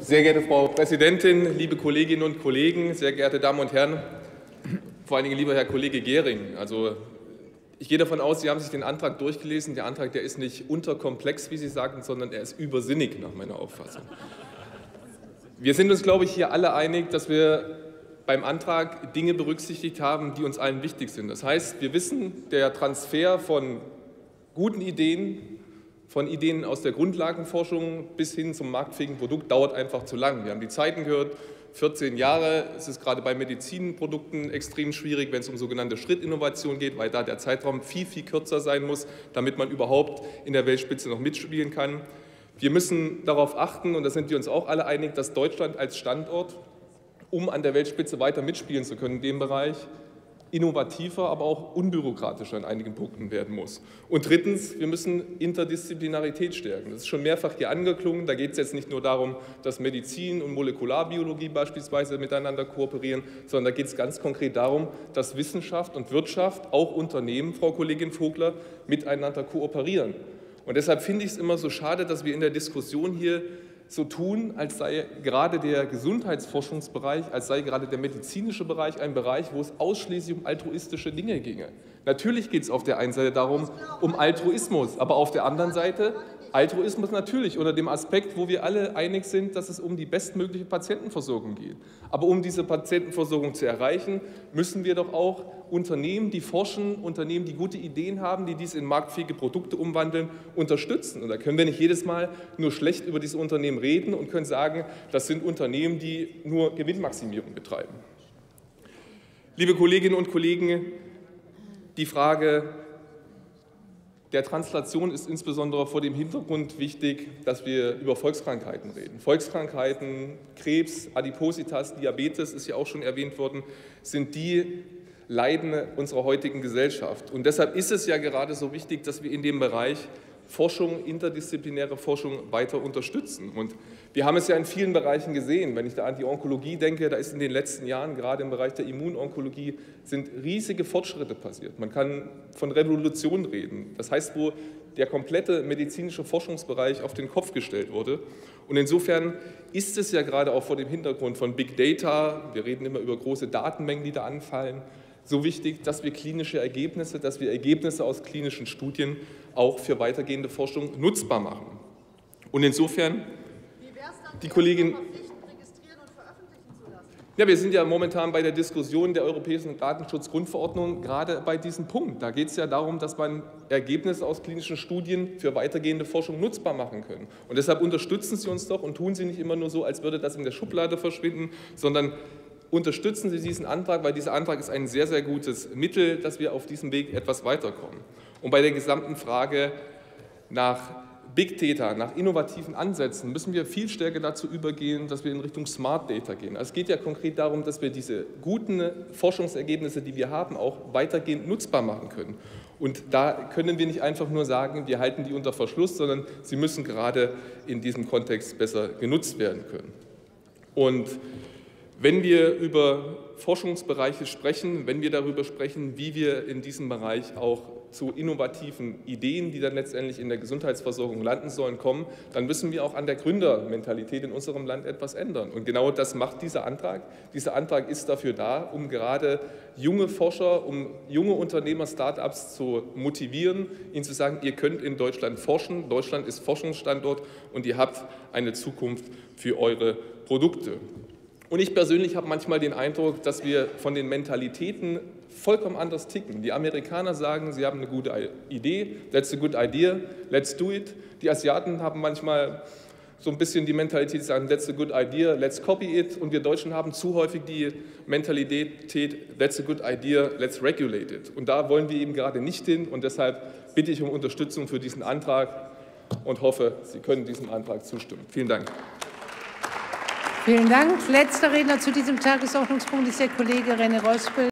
Sehr geehrte Frau Präsidentin, liebe Kolleginnen und Kollegen, sehr geehrte Damen und Herren, vor allen Dingen lieber Herr Kollege Gehring. Also ich gehe davon aus, Sie haben sich den Antrag durchgelesen. Der Antrag, der ist nicht unterkomplex, wie Sie sagen, sondern er ist übersinnig nach meiner Auffassung. Wir sind uns, glaube ich, hier alle einig, dass wir beim Antrag Dinge berücksichtigt haben, die uns allen wichtig sind. Das heißt, wir wissen, der Transfer von guten Ideen, von Ideen aus der Grundlagenforschung bis hin zum marktfähigen Produkt dauert einfach zu lang. Wir haben die Zeiten gehört, 14 Jahre. Es ist gerade bei Medizinprodukten extrem schwierig, wenn es um sogenannte Schrittinnovation geht, weil da der Zeitraum viel, viel kürzer sein muss, damit man überhaupt in der Weltspitze noch mitspielen kann. Wir müssen darauf achten, und da sind wir uns auch alle einig, dass Deutschland als Standort, um an der Weltspitze weiter mitspielen zu können in dem Bereich, innovativer, aber auch unbürokratischer in einigen Punkten werden muss. Und drittens, wir müssen Interdisziplinarität stärken. Das ist schon mehrfach hier angeklungen. Da geht es jetzt nicht nur darum, dass Medizin und Molekularbiologie beispielsweise miteinander kooperieren, sondern da geht es ganz konkret darum, dass Wissenschaft und Wirtschaft, auch Unternehmen, Frau Kollegin Vogler, miteinander kooperieren. Und deshalb finde ich es immer so schade, dass wir in der Diskussion hier so tun, als sei gerade der Gesundheitsforschungsbereich, als sei gerade der medizinische Bereich ein Bereich, wo es ausschließlich um altruistische Dinge ginge. Natürlich geht es auf der einen Seite darum, um Altruismus, aber auf der anderen Seite Altruismus natürlich unter dem Aspekt, wo wir alle einig sind, dass es um die bestmögliche Patientenversorgung geht. Aber um diese Patientenversorgung zu erreichen, müssen wir doch auch Unternehmen, die forschen, Unternehmen, die gute Ideen haben, die dies in marktfähige Produkte umwandeln, unterstützen. Und da können wir nicht jedes Mal nur schlecht über diese Unternehmen reden und können sagen, das sind Unternehmen, die nur Gewinnmaximierung betreiben. Liebe Kolleginnen und Kollegen, die Frage der Translation ist insbesondere vor dem Hintergrund wichtig, dass wir über Volkskrankheiten reden. Volkskrankheiten, Krebs, Adipositas, Diabetes ist ja auch schon erwähnt worden, sind die Leiden unserer heutigen Gesellschaft. Und deshalb ist es ja gerade so wichtig, dass wir in dem Bereich Forschung, interdisziplinäre Forschung weiter unterstützen. Und wir haben es ja in vielen Bereichen gesehen. Wenn ich da an die Onkologie denke, da ist in den letzten Jahren, gerade im Bereich der Immunonkologie, sind riesige Fortschritte passiert. Man kann von Revolution reden. Das heißt, wo der komplette medizinische Forschungsbereich auf den Kopf gestellt wurde. Und insofern ist es ja gerade auch vor dem Hintergrund von Big Data, wir reden immer über große Datenmengen, die da anfallen, so wichtig, dass wir klinische Ergebnisse, dass wir Ergebnisse aus klinischen Studien auch für weitergehende Forschung nutzbar machen. Und insofern, die Kollegin. Ja, wir sind ja momentan bei der Diskussion der Europäischen Datenschutzgrundverordnung gerade bei diesem Punkt. Da geht es ja darum, dass man Ergebnisse aus klinischen Studien für weitergehende Forschung nutzbar machen können. Und deshalb unterstützen Sie uns doch und tun Sie nicht immer nur so, als würde das in der Schublade verschwinden, sondern unterstützen Sie diesen Antrag, weil dieser Antrag ist ein sehr, sehr gutes Mittel, dass wir auf diesem Weg etwas weiterkommen. Und bei der gesamten Frage nach Big Data, nach innovativen Ansätzen müssen wir viel stärker dazu übergehen, dass wir in Richtung Smart Data gehen. Also es geht ja konkret darum, dass wir diese guten Forschungsergebnisse, die wir haben, auch weitergehend nutzbar machen können. Und da können wir nicht einfach nur sagen, wir halten die unter Verschluss, sondern sie müssen gerade in diesem Kontext besser genutzt werden können. Und wenn wir über Forschungsbereiche sprechen, wenn wir darüber sprechen, wie wir in diesem Bereich auch zu innovativen Ideen, die dann letztendlich in der Gesundheitsversorgung landen sollen, kommen, dann müssen wir auch an der Gründermentalität in unserem Land etwas ändern. Und genau das macht dieser Antrag. Dieser Antrag ist dafür da, um gerade junge Forscher, um junge Unternehmer, Start-ups zu motivieren, ihnen zu sagen, ihr könnt in Deutschland forschen, Deutschland ist Forschungsstandort und ihr habt eine Zukunft für eure Produkte. Und ich persönlich habe manchmal den Eindruck, dass wir von den Mentalitäten vollkommen anders ticken. Die Amerikaner sagen, sie haben eine gute Idee, that's a good idea, let's do it. Die Asiaten haben manchmal so ein bisschen die Mentalität, sagen, that's a good idea, let's copy it. Und wir Deutschen haben zu häufig die Mentalität, that's a good idea, let's regulate it. Und da wollen wir eben gerade nicht hin. Und deshalb bitte ich um Unterstützung für diesen Antrag und hoffe, Sie können diesem Antrag zustimmen. Vielen Dank. Vielen Dank. Letzter Redner zu diesem Tagesordnungspunkt ist der Kollege René Rospel.